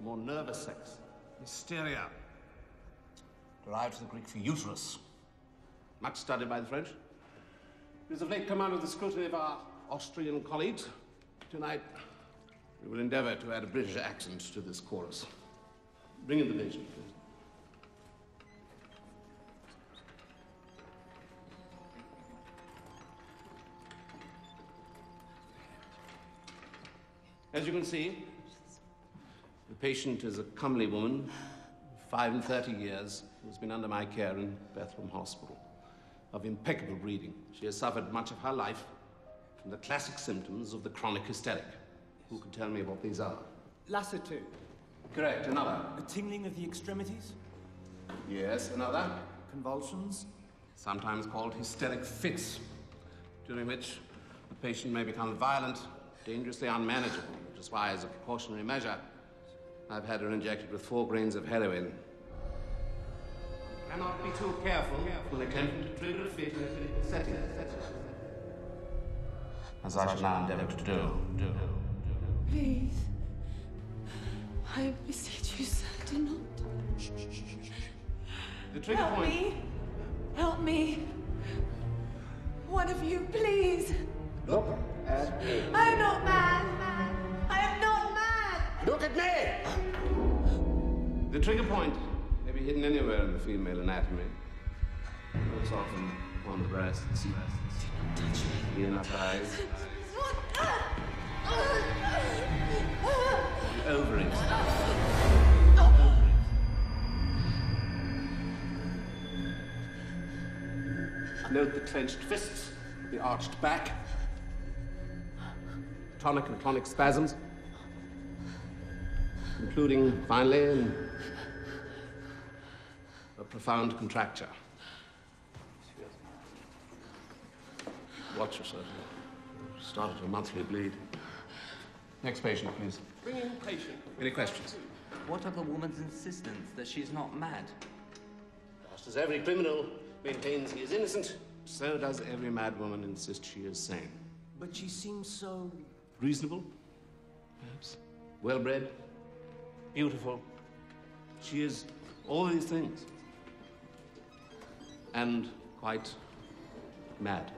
a more nervous sex. Hysteria. Derived from the Greek for uterus. Much studied by the French. It has of late come under the scrutiny of our Austrian colleagues. Tonight, we will endeavor to add a British accent to this chorus. Bring in the patient, please. As you can see, the patient is a comely woman, five and thirty years, who has been under my care in Bethlehem Hospital. Of impeccable breeding. She has suffered much of her life from the classic symptoms of the chronic hysteric. Who can tell me what these are? Lassitude. Correct. Another? A tingling of the extremities. Yes. Another? Convulsions. Sometimes called hysteric fits, during which the patient may become violent, dangerously unmanageable, which is why, as a precautionary measure, I've had her injected with four grains of heroin. Cannot be too careful when attempting to trigger a fit in a setting. As I shall now endeavor to do. do. Please. I beseech you, sir, do not. The trigger Help point. me. Help me. One of you, please. Look at me. I'm not mad. I am not mad. Look at me! The trigger point may be hidden anywhere in the female anatomy. Most often on the breasts, the inner thighs, the ovaries. Note the clenched fists, the arched back, tonic and clonic spasms, including, finally, in a profound contracture. Watch yourself. Started a monthly bleed. Next patient, please. Bring in patient. Any questions? What of the woman's insistence that she's not mad? Just as every criminal maintains he is innocent, so does every mad woman insist she is sane. But she seems so. Reasonable, perhaps. Well bred, beautiful. She is all these things. And quite mad.